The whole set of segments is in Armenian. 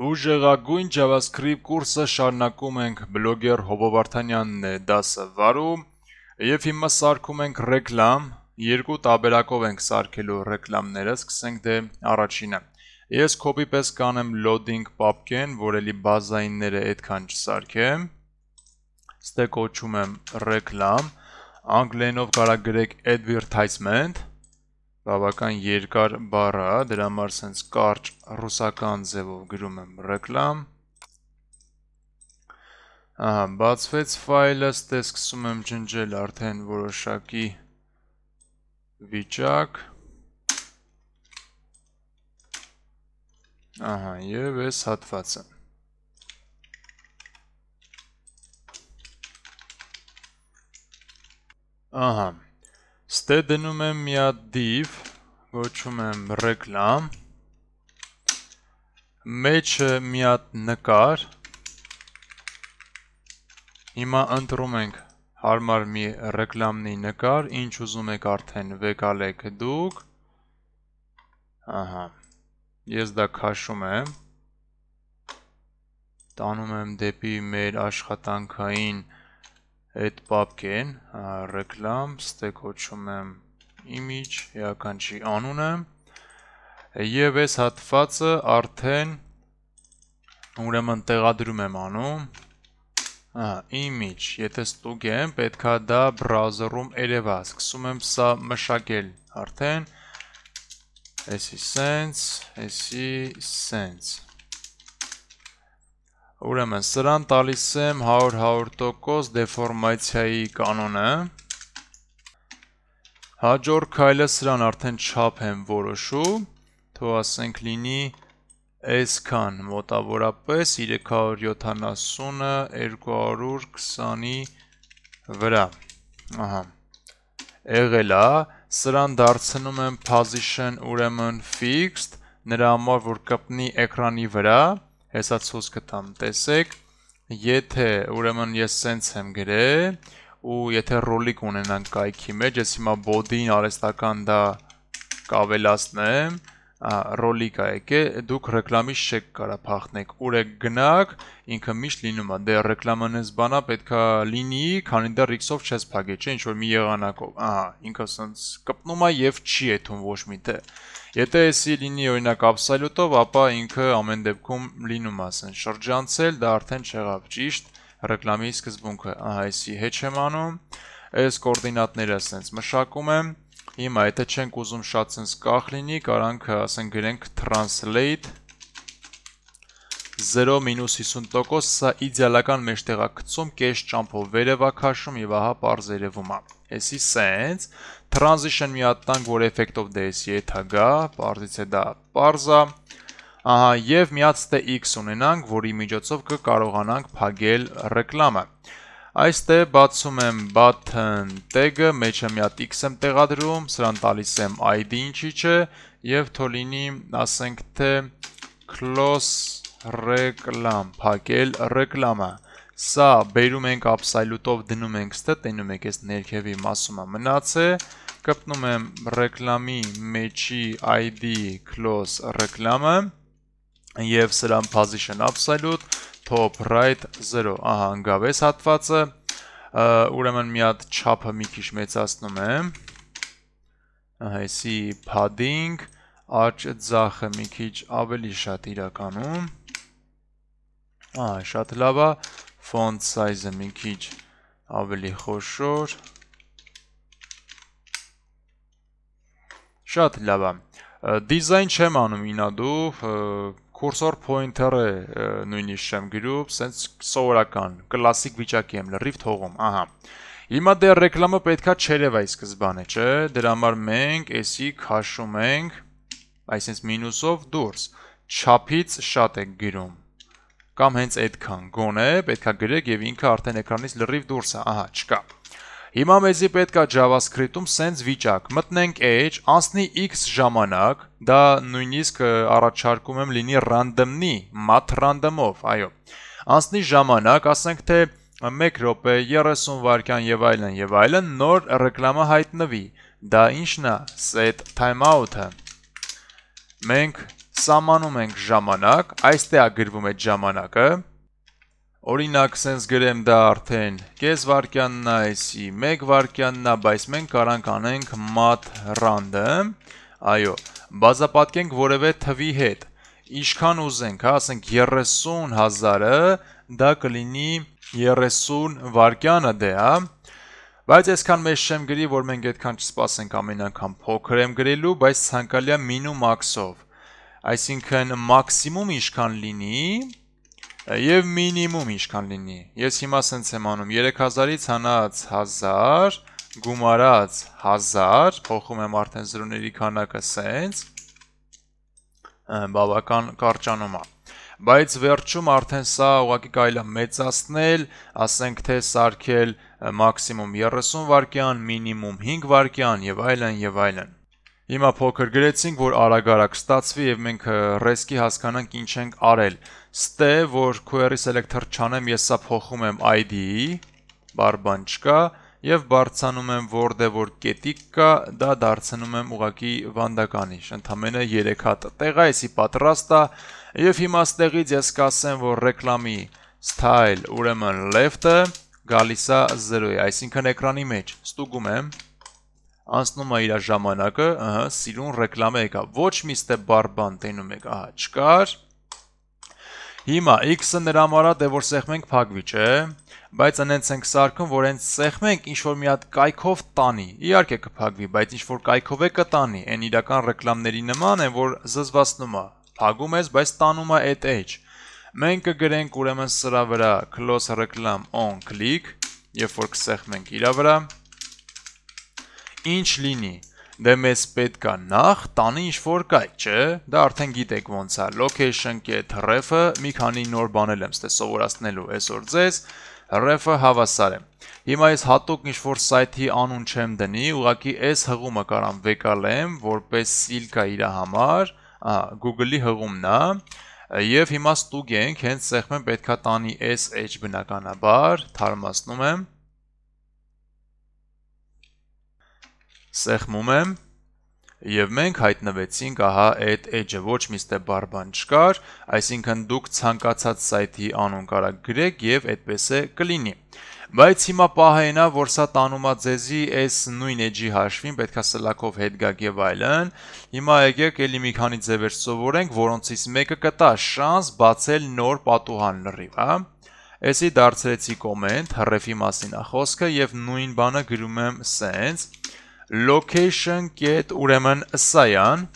Ուժեղագույն JavaScript կուրսը շարունակում ենք բլոգեր Հոբո Վարդանյանն է դասը վարում եւ հիմա սարքում ենք ռեկլամ, երկու տարբերակով ենք սարքելու ռեկլամները, սկսենք դե առաջինը։ Ես copy պես կանեմ loading papken, որ էլի բազայինները այդքան չսարքեմ։ Ստե կոչում եմ ռեկլամ, անգլերենով կարա գրեք advertisement բավական երկար բառ է, դրա համար սենց կարճ ռուսական ձևով գրում եմ ռեկլամ։ Ահա, բացվեց ֆայլը, ստե սկսում եմ ջնջել արդեն որոշակի վիճակ։ Ահա, եւ այս հատվածը։ Ահա, Ստե դնում եմ մի հատ div, ոչում եմ ռեկլամ, մեջը մի հատ նկար, հիմա ընտրում ենք հարմար մի ռեկլամնի նկար, ինչ ուզում եք արդեն վեկալեք դուք, ահա, ես դա քաշում եմ, տանում եմ դեպի մեր աշխատանքային այդ պապկեն, ռեկլամ, ստե կոչում եմ image, էական չի անունը, և այս հատվածը արդեն ուրեմն տեղադրում եմ անում, image, եթե ստուգ եմ, պետքա դա բրազերում երևա, սկսում եմ սա մշակել արդեն, էսի սենց, էսի սենց, Ուրեմն սրան տալիս եմ 100-100% դեֆորմացիայի կանոնը։ Հաջոր քայլը սրան արդեն չափ եմ որոշում, թող ասենք լինի այսքան մոտավորապես 370-ը 220-ի վրա։ Ահա։ Եղել է, սրան դարձնում եմ position ուրեմն fixed, նրա համար որ կպնի էկրանի վրա, հեսա ցոսքը տամ տեսեք եթե ուրեմն ես սենց եմ գրել ու եթե ռոլիկ ունենանք կայքի մեջ ես հիմա բոդին արեստական դա կավելացնեմ ռոլիկ ա եկե դուք ռեկլամից չեք կարա փախնեք ուր եք գնաք ինքը միշտ լինում է դե ռեկլամանես բանա պետքա լինի քանի դեռ x-ով չես փակել չէ ինչ որ մի եղանակով ահա ինքը սենց կպնում է եւ չի եթում ոչ մի տեղ Եթե էսի լինի օրինակ absolute-ով, ապա ինքը ամեն դեպքում լինում ասեն շրջանցել, դա արդեն չեղավ ճիշտ ռեկլամի սկզբունքը, ահա էսի հեչ եմ անում, այս կորդինատները ասենց մշակում եմ, Հիմա եթե չենք ուզում շատ sense կախ լինի, կարանք ասենք գրենք translate. 0-50%, սա իդեալական մեջտեղա գցում, կես ճամփով վերևա քաշում եւ ահա པարզ երևում է։ Էսի sense transition մի հատ տանք, որ effect-ով դեսի եթա գա, པարզից է դա པարզա։ Ահա, եւ միած թե X ունենանք, որի միջոցով կկարողանանք փակել ռեկլամը։ Այստեղ բացում եմ button tag-ը, մեջը մի հատ x եմ տեղադրում, սրան տալիս եմ id ինչի՞ չէ եւ թող լինի, ասենք թե close ռեկլամ, փակել ռեկլամը։ Սա բերում ենք absolute-ով դնում ենք ստե, տենում եք այս ներքևի մասումը մնաց է, կպնում եմ ռեկլամի մեջի ID close ռեկլամը եւ սրան position absolute top right 0, ահա ընկավ այս հատվածը, ուրեմն մի հատ չափը մի քիչ մեծացնում եմ, ահա էսի padding, աճ ձախը մի քիչ ավելի շատ իրականում, Ահա, շատ լավ է, font size-ը մի քիչ ավելի խոշոր։ Շատ լավ է։ Դիզայն չեմ անում ինադու, կուրսոր pointer-ը նույնիսկ չեմ գրում, սենց սովորական, կլասիկ վիճակի եմ լրիվ թողում, ահա։ Հիմա դեռ ռեկլամը պետքա չերևա ի սկզբանե, չէ՞։ Դրա համար մենք էսի քաշում ենք, այսինքն մինուսով դուրս։ Չափից շատ ենք գրում կամ հենց այդքան գոնե պետքա գրեք եւ ինքը արդեն էկրանից լրիվ դուրս է, ահա, չկա։ Հիմա մեզի պետքա JavaScript-ում sense վիճակ, մտնենք edge, անցնի x ժամանակ, դա նույնիսկ առաջարկում եմ լինի random-նի, mat random-ով, այո։ Անցնի ժամանակ, ասենք թե 1 րոպե, 30 վայրկյան եւ այլն եւ այլն նոր ռեկլամը հայտնվի։ Դա ի՞նչն է set timeout-ը։ Մենք սամանում ենք ժամանակ, այստեղ գրվում է ժամանակը, Օրինակ, սենց գրեմ դա արդեն. Կես վարկյանն է, այսի 1 վարկյանն է, բայց մենք կարանք անենք mat random, այո, բազապատկենք որևէ թվի հետ, իշքան ուզենք, հա, ասենք 30 հազարը, դա կլինի 30 վարկյանը դե, հա, բայց այսքան մեծ չեմ գրի, որ մենք այդքան չսպասենք ամեն անգամ փոքր եմ գրելու, բայց ցանկալի է մինու մաքսով, այսինքն մաքսիմում իշքան լինի, Եվ մինիմում ինչքան լինի։ Ես հիմա սենց եմ անում. 3000-ից հանած 1000 գումարած 1000, փոխում եմ արդեն զրոների քանակը սենց, բավական կարճանում է։ Բայց վերջում արդեն սա ուղղակի կարելի է մեծացնել, ասենք թե սարքել մաքսիմում 30 վայրկյան, մինիմում 5 վայրկյան եւ այլն եւ այլն։ Հիմա փոքր գրեցինք, որ արագ-արագ ստացվի եւ մենք ռեսկի հասկանանք ինչ ենք արել։ Ստե, որ query selector չանեմ, ես սա փոխում եմ ID-ի, բար բան չկա, եւ բարձանում եմ որտեղ որ կետիկ կա, դա դարձնում եմ ուղակի վանդականի, ընդամենը 3 հատ տեղ է, էսի պատրաստ է, եւ հիմա ստեղից ես կասեմ, որ ռեկլամի style, ուրեմն left-ը գալիս է 0-ի, այսինքն էկրանի մեջ ստուգում եմ անցնում է իր ժամանակը, ըհը, սիրուն ռեկլամա եկա։ Ոչ մի ստեփ բար բան տենում եք, ահա, չկար։ Հիմա x-ը նրա մարա դե որ սեղմենք փակվի, չէ։ Բայց անենց ենք սարքում, որ հենց սեղմենք ինչ որ մի հատ կայքով տանի։ Իհարկե կփակվի, բայց ինչ որ կայքով է կտանի, այն իրական ռեկլամների նման են, որ զզվացնում է։ Փակում ես, բայց տանում է այդ edge։ Մենք կգրենք ուրեմն սրա վրա close reclam on click, երբ որ կսեղմենք իրա վրա, ինչ լինի, դե մեզ պետքա նախ տանի ինչ որ կայք, չէ, դա արդեն գիտեք ոնց է, location.ref-ը մի քանի նոր բանել եմ ստե սովորացնելու այսօր ձեզ, ref-ը հավասար է։ Հիմա ես հատուկ ինչ որ սայթի անուն չեմ դնի, ուղղակի այս հղումը կարամ վեկալեմ, որպես սիլկա իր համար, ահա, Google-ի հղումն է, եւ հիմա ստուգենք, հենց սեղմեմ պետքա տանի SH բնականաբար, թարմացնում եմ սեղմում եմ Եվ մենք հայտնվեցինք ահա այդ edge-ը ոչ մի step bar բան չկար, այսինքն դուք ցանկացած սայթի անուն կարաք գրեք եւ այդպես է կլինի։ Բայց հիմա պահայինա, որ սա տանում է ձեզի այս նույն edge-ի հաշվին, պետքա սլակով հետ գաք եւ այլն։ Հիմա եկեք ելի մի քանի ձևեր սովորենք, որոնցից մեկը կտա շանս բացել նոր պատուհան լրիվ, հա։ Էսի դարձրեցի կոմենտ, հրեֆի մասին է խոսքը եւ նույն բանը գրում եմ sense location get ուրեմն սայան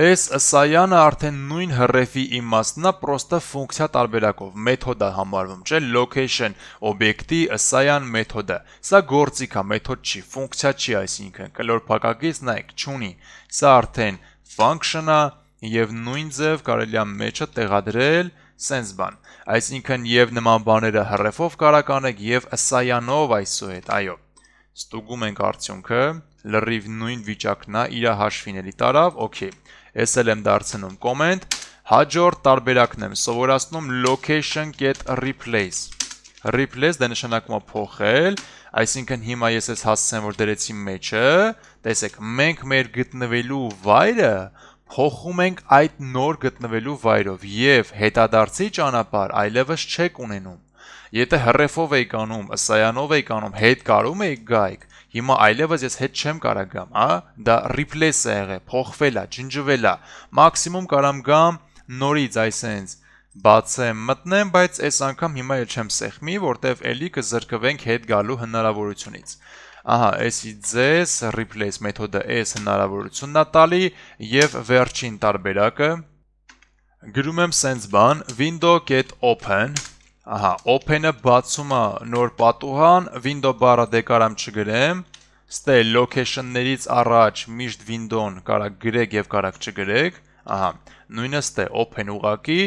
Այս սայանը արդեն նույն հրեֆի իմաստն է, պրոստը ֆունկցիա տարբերակով, մեթոդ է համարվում, չէ, location օբյեկտի սայան մեթոդը։ Սա գործիք է, մեթոդ չի, ֆունկցիա չի, այսինքն կլոր փակագից նայեք, չունի։ Սա արդեն function է եւ նույն ձև կարելի է մեջը տեղադրել սենց բան։ Այսինքն եւ նման բաները հրեֆով կարակ անեք եւ սայանով այսուհետ, այո։ Ստուգում ենք արդյունքը, լրիվ նույն վիճակն է, իր հաշվին էլի տարավ, օքեյ։ Ես էլ եմ դարձնում կոմենտ, հաջորդ տարբերակն եմ սովորացնում location get replace։ Replace դա նշանակում է փոխել, այսինքն հիմա ես ես հասցեմ որ դրեցի մեջը, տեսեք, մենք մեր գտնվելու վայրը փոխում ենք այդ նոր գտնվելու վայրով եւ հետադարձի ճանապարհ այլևս չեք ունենում։ Եթե հրեֆով եք անում, սայանով եք անում, հետ կարում եք գայք, հիմա այլևս ես հետ չեմ կարա գամ, հա? Դա replace է եղել, փոխվել է, ջնջվել է։ Մաքսիմում կարամ գամ նորից այսենց բացեմ, մտնեմ, բայց այս անգամ հիմա էլ չեմ սեղմի, որտեվ ելի կզրկվենք հետ գալու հնարավորությունից ահա էսի ձեզ replace մեթոդը այս հնարավորությունն է տալի եւ վերջին տարբերակը գրում եմ sense բան window get open ահա open-ը բացում է նոր պատուհան window բառը դե կարամ չգրեմ ստե location-ներից առաջ միշտ window-ն կարա գրեք եւ կարակ չգրեք ահա նույնը ստե open ուղակի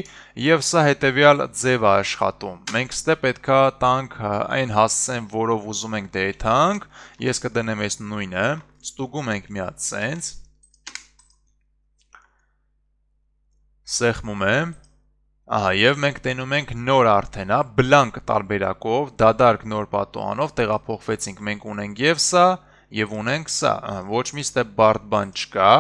եւ սա հետեւյալ ձև է աշխատում մենք ստե պետքա տանք այն հասցեն որով ուզում ենք դեթանք ես կդնեմ այս նույնը ստուգում ենք մի հատ sense սեղմում եմ Ահա, եւ մենք տենում ենք նոր արդեն, հա, բլանկ տարբերակով, դադարք նոր պատոհանով տեղափոխվեցինք, մենք ունենք եւ սա, եւ ունենք սա, ոչ մի step barred բան չկա,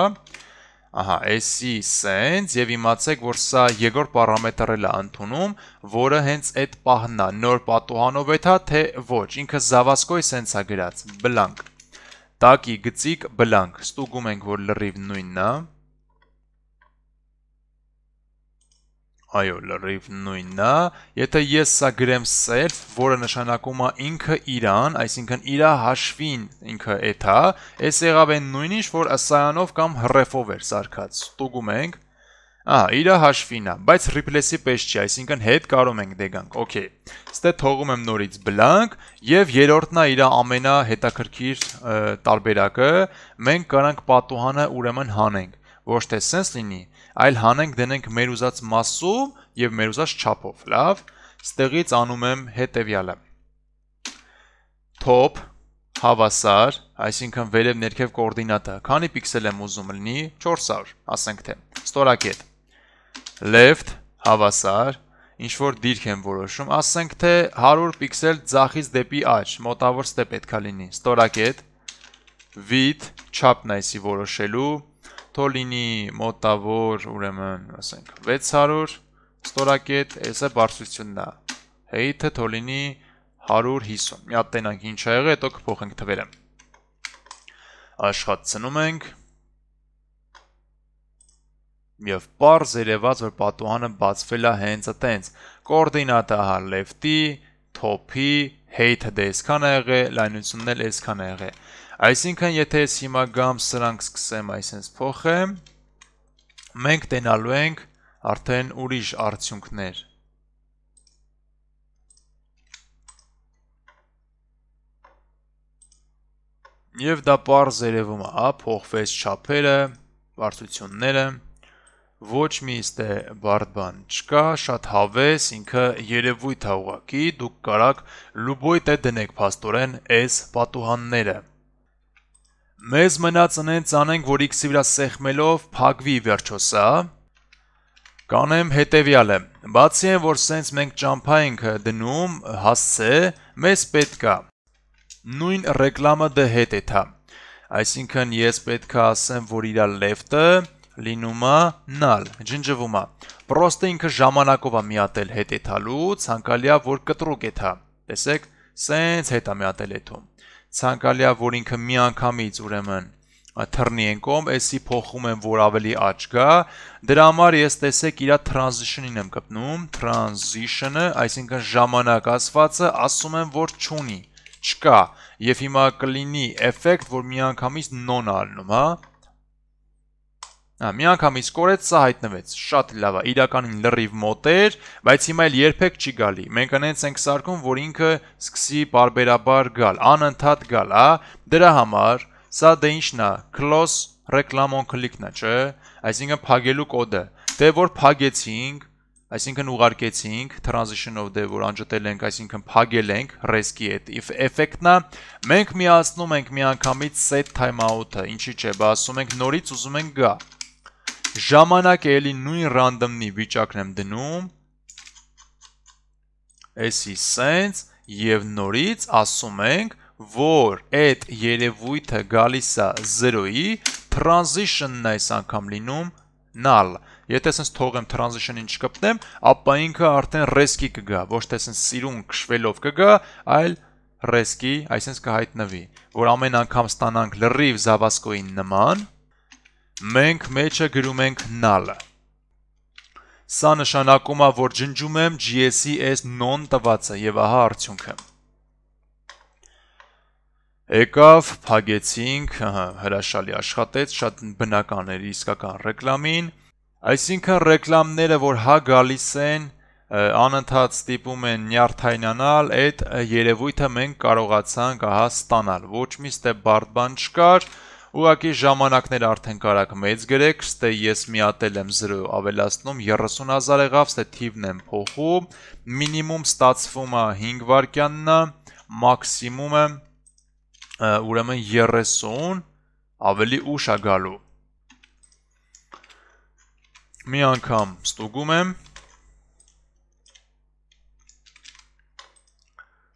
Ահա, էսի sense եւ իմացեք, որ սա երկրորդ պարամետրը է ընդունում, որը հենց այդ պահն է, նոր պատուհանով է թա, թե ոչ, ինքը զավասկոյ sense է գրած, blank։ Տակի գծիկ blank, ստուգում ենք, որ լրիվ նույնն է, Այո, լրիվ նույնն է։ Եթե ես սա գրեմ self, որը նշանակում է ինքը իրան, այսինքն իրա հաշվին ինքը էթա, այս եղավ այն նույնիշ, որ ասայանով կամ հրեֆով էր սարքած։ Ստուգում ենք։ Ահա, իրա հաշվին է, բայց replace-ի պես չի, այսինքն հետ կարող ենք դե գանք։ Okay։ Ստե թողում եմ նորից blank եւ երրորդն է իրա ամենահետաքրքիր տարբերակը, մենք կարանք պատուհանը ուրեմն հանենք ոչ թե sense լինի, այլ հանենք դնենք մեր ուզած մասում եւ մեր ուզած չափով, լավ։ Ստեղից անում եմ հետեւյալը։ top հավասար, այսինքն վերև ներքև կոորդինատը, քանի պիքսել եմ ուզում լինի 400, ասենք թե։ Ստորակետ։ left հավասար, ինչ որ դիրք եմ որոշում, ասենք թե 100 պիքսել ձախից դեպի աջ, մոտավոր ստե պետքա լինի։ Ստորակետ. Width չափն այսի որոշելու թող լինի մոտավոր, ուրեմն, ասենք 600 ստորակետ, այս է բարձրությունն է։ Height-ը թող լինի 150։ Մի հատ տենանք ինչ ա եղել, հետո կփոխենք թվերը։ Աշխատցնում ենք։ Եվ པարզ երևաց, որ պատուհանը բացվել է հենց այտենց։ Կոորդինատը հա left-ի, top-ի, height-ը դե այսքան է եղել, լայնությունն էլ այսքան է եղել։ Այսինքն, եթե ես հիմա գամ սրանք սկսեմ այսպես փոխեմ, մենք տենալու ենք արդեն ուրիշ արդյունքներ։ Եվ դա պարզ երևում է, հա, փոխվեց չափերը, բարձությունները, ոչ մի ստե բարդ բան չկա, շատ հավես, ինքը երևույթ է ուղակի, դուք կարաք լուբոյտ է դնեք փաստորեն այս պատուհանները։ Մեզ մնաց ընենց անենք, որ x-ի վրա սեղմելով փակվի վերջո սա։ Կանեմ հետևյալը։ Բացի այն, որ սենց մենք ճամփա ենք դնում հասցե, մեզ պետքա նույն ռեկլամը դե հետ է թա։ Այսինքն ես պետքա ասեմ, որ իրա left-ը լինում է null, ջնջվում է։ Պրոստը ինքը ժամանակով է միատել հետ է թալու, ցանկալիա որ կտրուկ է թա։ Տեսեք, սենց հետ է միատել եթում ցանկալի է որ ինքը միանգամից ուրեմն թռնի են կողմ, էսի փոխում եմ, որ ավելի աճ գա, դրա համար ես տեսեք իրա transition-ին եմ կպնում, transition-ը, այսինքն ժամանակ ասվածը ասում եմ, որ չունի, չկա, եւ հիմա կլինի effect, որ միանգամից non ալնում, հա, Հա, մի անգամից կորեց, սա հայտնվեց։ Շատ լավ է, իրականին լրիվ մոտ էր, բայց հիմա էլ երբեք չի գալի։ Մենք անենց ենք սարկում, որ ինքը սկսի բարբերաբար գալ, անընդհատ գալ, հա։ Դրա համար սա դե ինչն է, close reclam on click-ն է, չէ՞։ Այսինքն փագելու կոդը։ Դե որ փագեցինք, այսինքն ուղարկեցինք transition-ով դե որ անջատել ենք, այսինքն փագել ենք rest-ի հետ effect-ն է, մենք միացնում ենք միանգամից set timeout-ը, ինչի՞ չէ, բա ասում ենք նորից ուզում ենք գա ժամանակ էլի նույն random-ի վիճակն եմ դնում էսի sense եւ նորից ասում ենք որ այդ երևույթը գալիս է 0-ի transition-ն այս անգամ լինում null եթե sense թողեմ transition-ին չկպնեմ ապա ինքը արդեն rest-ի կգա ոչ թե sense սիրուն քշվելով կգա այլ rest-ի այսինքն կհայտնվի որ ամեն անգամ ստանանք լրիվ զավասկոյին նման մենք մեջը գրում ենք null-ը։ Սա նշանակում է, որ ջնջում եմ GS-ի այս non տվածը եւ ահա արդյունքը։ Եկավ, փագեցինք, հրաշալի աշխատեց, շատ բնական էր իսկական ռեկլամին։ Այսինքն ռեկլամները, որ հա գալիս են, անընդհատ ստիպում են նյարդայնանալ, այդ երևույթը մենք կարողացանք ահա ստանալ։ Ոչ մի ստե բարդ բան չկար, Ուղղակի ժամանակներ արդեն կարակ մեծ գրեք, ստե ես միատել եմ 0 ավելացնում 30000 եղավ, ստե թիվն եմ փոխում, մինիմում ստացվում է 5 վայրկյանն է, մաքսիմումը ուրեմն 30 ավելի ուշ է գալու։ Մի անգամ ստուգում եմ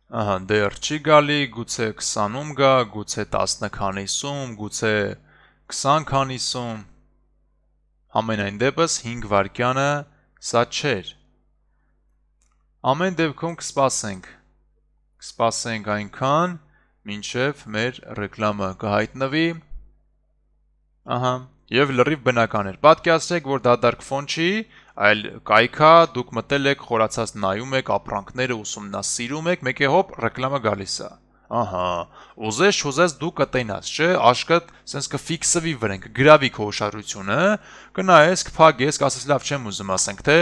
Ահա, դեռ չի գալի, գուցե 20-ում գա, գուցե 10 քանիսում, գուցե 20 քանիսում։ Ամենայն դեպս 5 վայրկյանը սա չէր։ Ամեն դեպքում կսպասենք։ Կսպասենք այնքան, մինչև մեր ռեկլամը կհայտնվի։ Ահա, եւ լրիվ բնական էր։ Պատկերացրեք, որ դատարկ ֆոն չի, այլ կայքա, դուք մտել եք, խորացած նայում եք, ապրանքները ուսումնասիրում եք, մեկ է հոп ռեկլամա գալիս է։ Ահա, ուզես չուզես դու կտենաս, չէ, աշկդ սենց կֆիքսվի վրեն, կգրավի քո ուշադրությունը, կնայես, կփագես, կասես լավ չեմ ուզում ասենք, թե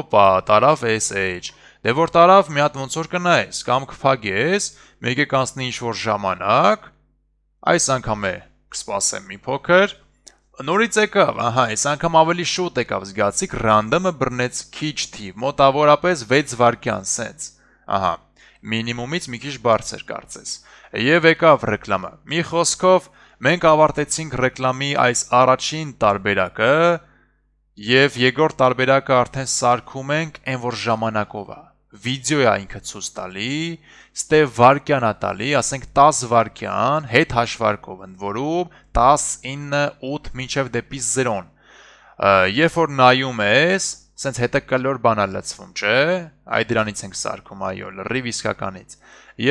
օպա, տարավ SH։ Դե որ տարավ մի հատ ոնց որ կնայես, կամ կփագես, մեկ է կանցնի ինչ որ ժամանակ, այս անգամ է կսպասեմ մի փոքր, Նորից եկավ, ահա, այս անգամ ավելի շուտ եկավ, զգացիք, ռանդոմը բռնեց քիչ թիվ, մոտավորապես 6 վայրկյան սենց։ Ահա, մինիմումից մի քիչ բարձր կարծես։ Եվ եկավ ռեկլամը։ Մի խոսքով մենք ավարտեցինք ռեկլամի այս առաջին տարբերակը եւ երկրորդ տարբերակը արդեն սարքում ենք այն որ ժամանակով է վիդեո է ինքը ցույց տալի, ստե վարկյան է տալի, ասենք 10 վարկյան, հետ հաշվարկով ընդ որում 10, 9, 8 մինչև դեպի 0-ն։ Երբ որ նայում ես, սենց հետը կլոր բան է լցվում, չէ՞։ Այ դրանից ենք սարքում, այո, լրիվ իսկականից։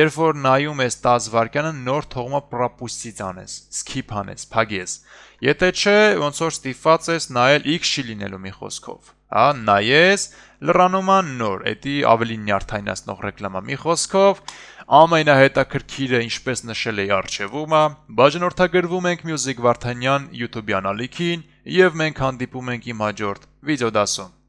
Երբ որ նայում ես 10 վարկյանը, նոր թողումա պրոպուստից անես, skip անես, փագես։ Եթե չէ, ոնց որ ստիփած ես նայել x չի լինելու մի խոսքով հա, նայես, լրանոման նոր, էդի ավելի նյարդայնացնող ռեկլամա մի խոսքով, ամենահետաքրքիրը, ինչպես նշել էի արխիվումը, բաժանորդագրվում ենք Music Վարդանյան YouTube-յան ալիքին եւ մենք հանդիպում ենք իմ հաջորդ վիդեոդասում։